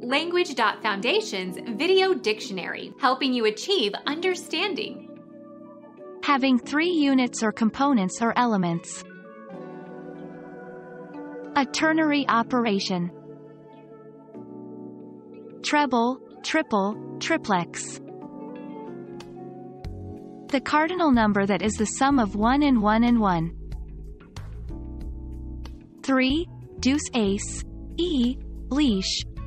Language.Foundation's Video Dictionary, helping you achieve understanding. Having three units or components or elements. A ternary operation. Treble, triple, triplex. The cardinal number that is the sum of 1 and 1 and 1. 3. Deuce ace. E. Leash.